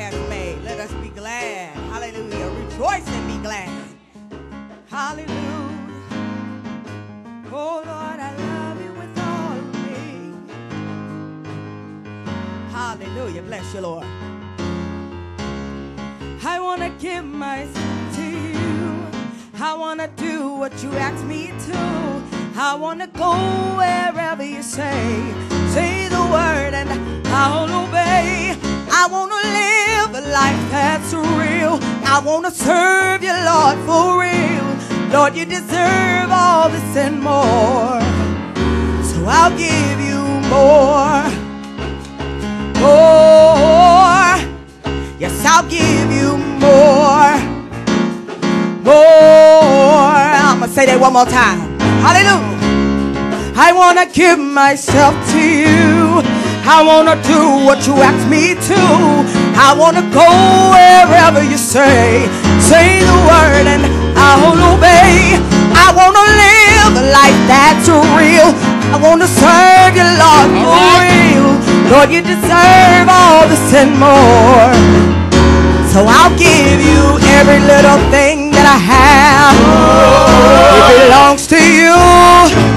has made. Let us be glad. Hallelujah. Rejoice and be glad. Hallelujah. Oh Lord, I love you with all of me. Hallelujah. Bless you, Lord. I want to give myself to you. I want to do what you ask me to. I want to go wherever you say. Say the word and I'll obey. I want to live a life that's real. I want to serve you, Lord, for real. Lord, you deserve all this and more. So I'll give you more. More. Yes, I'll give you more. More. I'm going to say that one more time. Hallelujah. I want to give myself to you. I want to do what you ask me to. I want to go wherever you say. Say the word and I'll obey. I want to live a life that's real. I want to serve you, Lord, for real. Lord, you deserve all this and more. So I'll give you every little thing that I have. It belongs to you.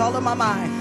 All of my mind.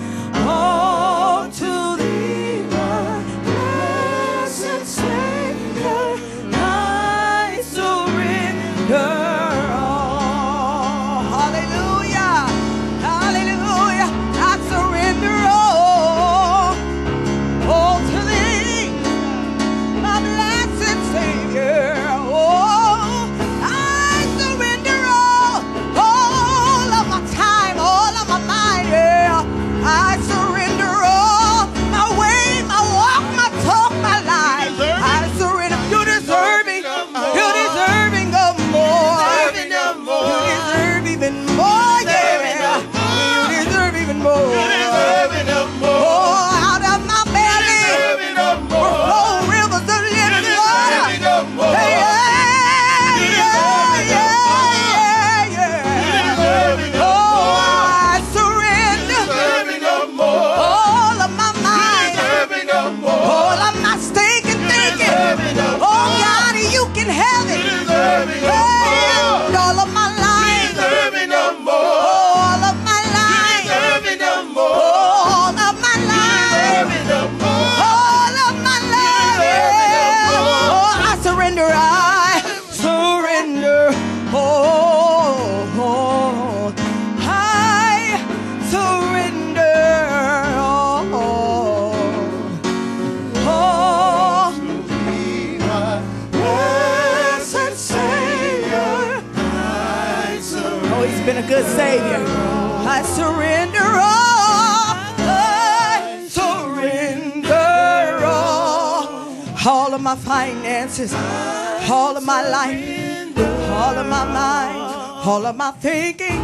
Savior. I surrender all. I surrender all. All of my finances, all of my life, all of my mind, all of my thinking,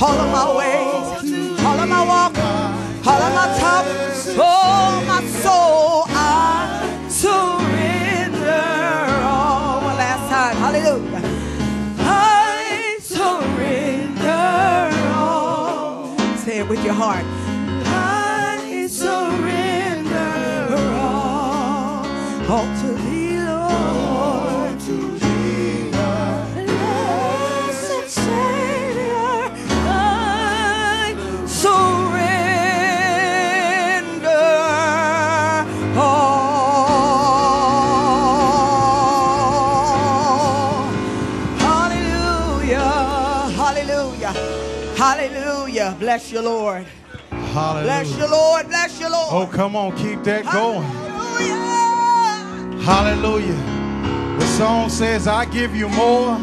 all of my ways, all of my walk, all of my talk, oh my soul, it with your heart. I surrender all, all to thee, Bless you, Lord. Hallelujah. Bless you, Lord. Bless you, Lord. Oh, come on, keep that going. Hallelujah. Hallelujah. The song says, I give you more.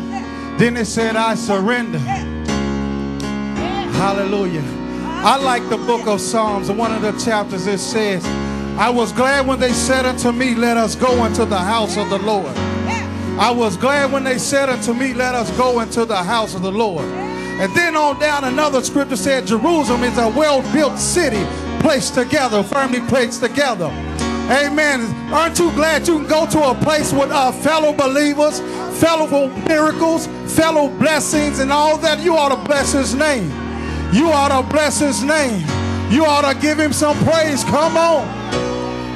Then it said, I surrender. Hallelujah. I like the book of Psalms. In one of the chapters, it says, I was glad when they said unto me, Let us go into the house of the Lord. I was glad when they said unto me, Let us go into the house of the Lord. And then on down, another scripture said, Jerusalem is a well built city, placed together, firmly placed together. Amen. Aren't you glad you can go to a place with uh, fellow believers, fellow miracles, fellow blessings, and all that? You ought to bless his name. You ought to bless his name. You ought to give him some praise. Come on.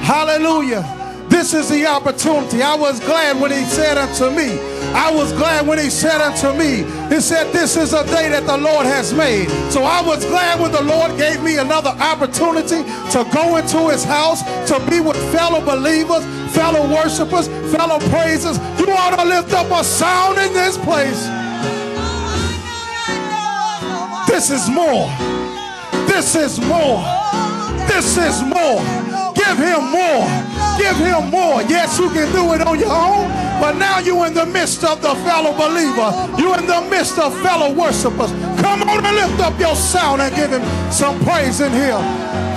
Hallelujah. This is the opportunity. I was glad when he said unto me, I was glad when he said unto me, he said, This is a day that the Lord has made. So I was glad when the Lord gave me another opportunity to go into his house, to be with fellow believers, fellow worshipers, fellow praisers. You ought to lift up a sound in this place. This is more. This is more. This is more. Give him more. Give him more. Yes, you can do it on your own, but now you're in the midst of the fellow believer. You're in the midst of fellow worshipers. Come on and lift up your sound and give him some praise in here.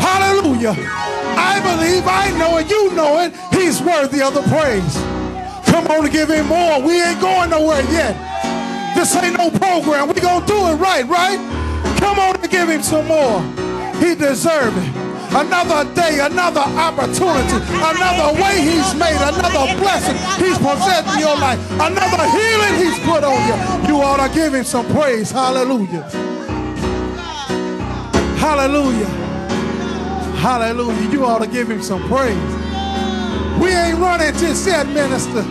Hallelujah. I believe, I know it, you know it. He's worthy of the praise. Come on and give him more. We ain't going nowhere yet. This ain't no program. We gonna do it right, right? Come on and give him some more. He deserves it. Another day, another opportunity, another way he's made, another blessing he's possessed in your life, another healing he's put on you. You ought to give him some praise. Hallelujah. Hallelujah. Hallelujah. You ought to give him some praise. We ain't running just yet, minister.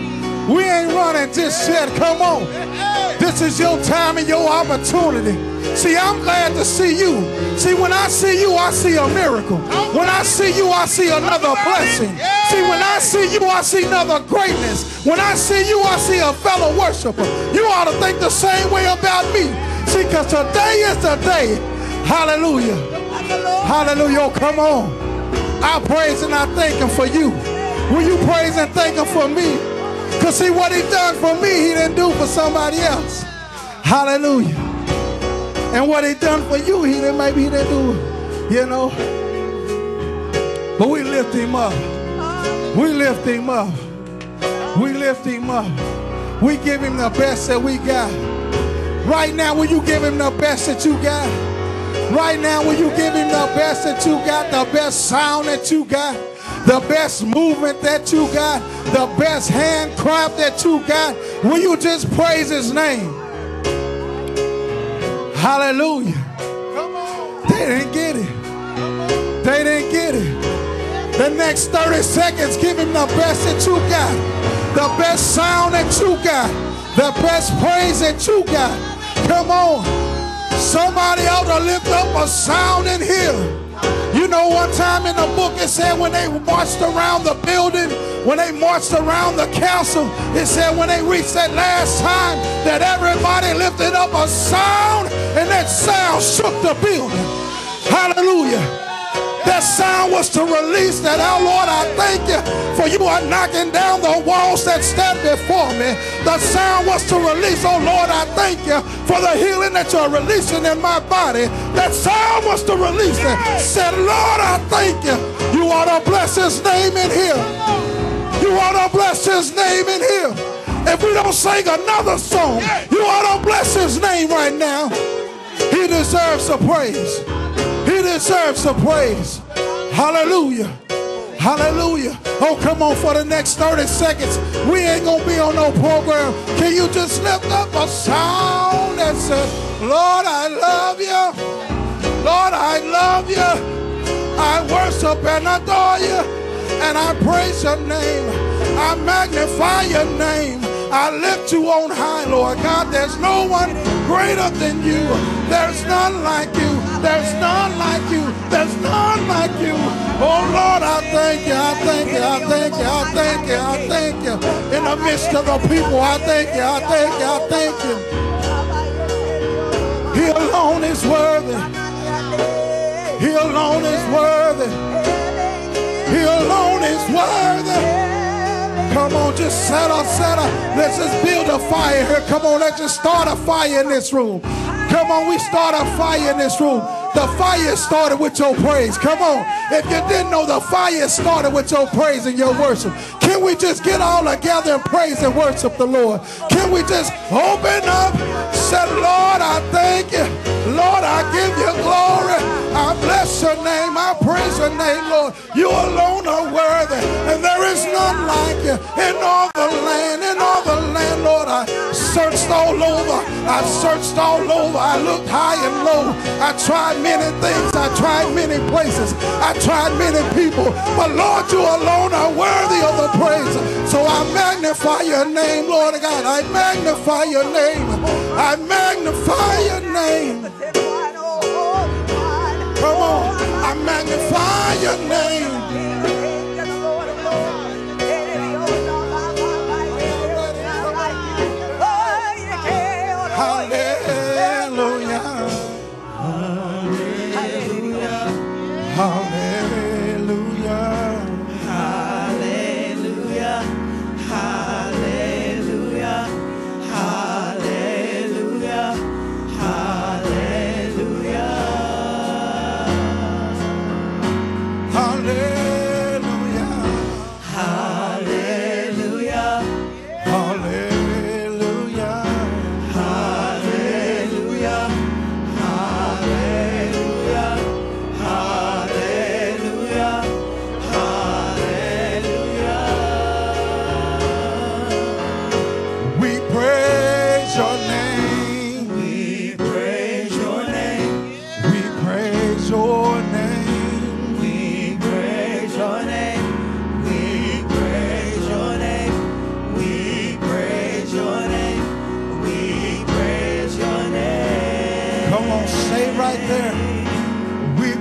We ain't running just yet. Come on. This is your time and your opportunity. See, I'm glad to see you. See, when I see you, I see a miracle. When I see you, I see another blessing. See, when I see you, I see another greatness. When I see you, I see a fellow worshiper. You ought to think the same way about me. See, because today is the day. Hallelujah. Hallelujah. Oh, come on. I praise and I thank him for you. Will you praise and thank him for me? Because see what he done for me, he didn't do for somebody else. Hallelujah. And what he done for you, he didn't maybe he didn't do, you know. But we lift him up. We lift him up. We lift him up. We give him the best that we got. Right now, will you give him the best that you got? Right now, will you give him the best that you got? The best sound that you got? The best movement that you got? The best hand clap that you got? Will you just praise his name? Hallelujah. Come. They didn't get it. They didn't get it. The next 30 seconds, give him the best that you got. The best sound that you got. The best praise that you got. Come on. Somebody ought to lift up a sound in here. You know, one time in the book it said when they marched around the building, when they marched around the council, it said when they reached that last time that everybody lifted up a sound and that sound shook the building. Hallelujah. That sound was to release that. Oh Lord, I thank you for you are knocking down the walls that stand before me. The sound was to release. Oh Lord, I thank you for the healing that you're releasing in my body. That sound was to release it. Said, Lord, I thank you. You ought to bless his name in here. You ought to bless his name in here. If we don't sing another song, you ought to bless his name right now. He deserves a praise. Deserves a praise. Hallelujah. Hallelujah. Oh, come on for the next 30 seconds. We ain't going to be on no program. Can you just lift up a sound that says, Lord, I love you. Lord, I love you. I worship and adore you. And I praise your name. I magnify your name. I lift you on high, Lord God. There's no one greater than you. There's none like you. There's none like you. There's none like you. Oh Lord, I thank you. I thank you. I thank you. I thank you. I thank you. In the midst of the people, I thank you. I thank you. I thank you. He alone is worthy. He alone is worthy. He alone is worthy. Come on, just settle, settle. Let's just build a fire here. Come on, let's just start a fire in this room. Come on, we start a fire in this room. The fire started with your praise. Come on. If you didn't know, the fire started with your praise and your worship. Can we just get all together and praise and worship the Lord? Can we just open up? Say, Lord, I thank you. Lord, I give you glory. I bless your name. I praise your name, Lord. You alone are worthy, and there is none like you in all the land. In all the land, Lord, I searched all over. I searched all over. I looked high and low. I tried many things. I tried many places. I tried many people. But Lord, you alone are worthy of the praise. So I magnify your name, Lord God. I magnify your name. I magnify your name. Come on. I magnify your name.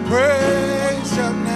praise your name.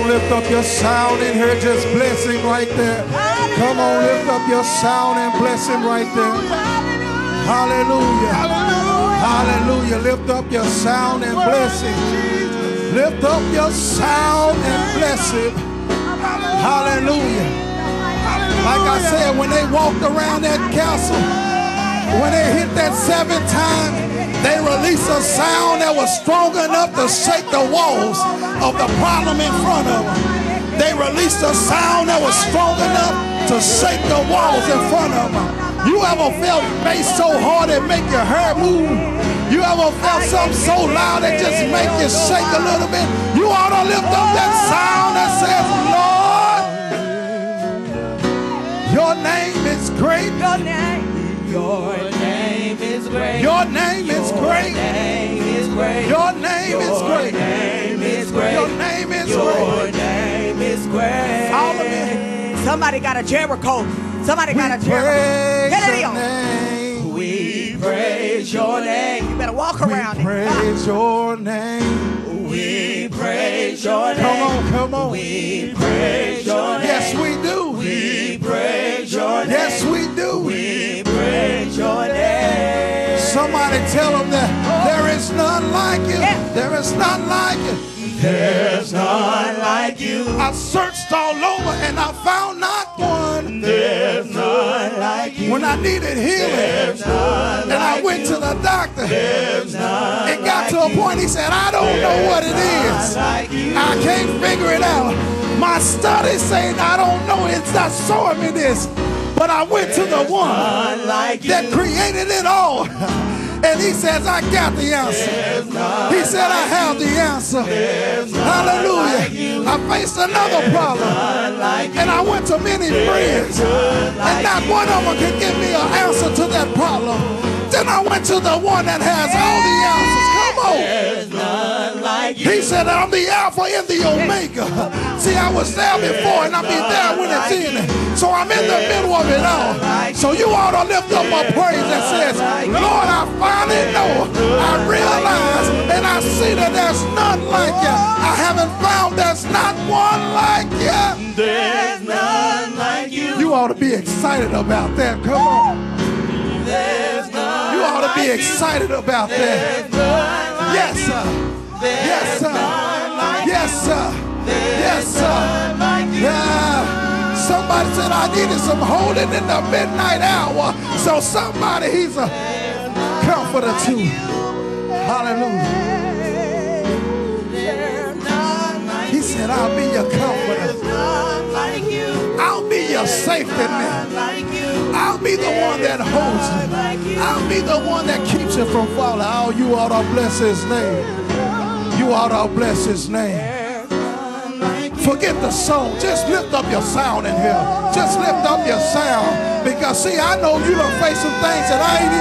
On, lift up your sound in here. Just bless him right there. Come on, lift up your sound and bless him right there. Hallelujah. Hallelujah. Lift up your sound and bless him. Lift up your sound and bless him. Hallelujah. Like I said, when they walked around that castle, when they hit that seventh time, they released a sound that was strong enough to shake the walls of the problem in front of them. They released a sound that was strong enough to shake the walls in front of them. You ever felt bass so hard it make your hair move? You ever felt something so loud it just make you shake a little bit? You ought to lift up that sound that says, Lord, your name is great. Your name is great. Your name is great. Your name is great. Your name is great. Your name is great. Your name is Your great. name is great. Solomon. Somebody got a Jericho. Somebody got a Jericho. Get it on. We praise your name. You better walk around We praise your name. We praise your name. Come on, come on. We praise your name. Yes, we do. We praise your name. Yes, we do. We praise your name. Somebody tell them that there is none like you. Yeah. There is none like you. There's none like you. I searched all over and I found not one. There's none like you. When I needed healing, and I went to the doctor, it got to a point he said, I don't know what it is. Like. I can't figure it out. My studies saying I don't know. It's not showing me this. But I went to the one None like you. that created it all. And he says, I got the answer. He said, I have the answer. Hallelujah. I faced another problem. And I went to many friends. And not one of them could give me an answer to that problem. I went to the one that has all the answers. Come on. There's none like you. He said, I'm the Alpha and the Omega. See, I was there before and I'll be there when it's in. So I'm in the middle of it all. So you ought to lift up a praise that says, Lord, I finally know, I realize, and I see that there's none like you. I haven't found there's not one like you. There's none like you. You ought to be excited about that. Come on. There's You ought to be excited about that. There's none like Yes, sir. Yes, sir. Yes, sir. Yes, sir. none like you. Yeah. Somebody said I needed some holding in the midnight hour. So somebody, he's a comforter too. Hallelujah. There's none like He said, I'll be your comforter. none like you. I'll be your safety net. Be the one that holds you. I'll be the one that keeps you from falling. Oh, you ought to bless his name. You ought to bless his name. Forget the song. Just lift up your sound in here. Just lift up your sound. Because see, I know you done face some things that I ain't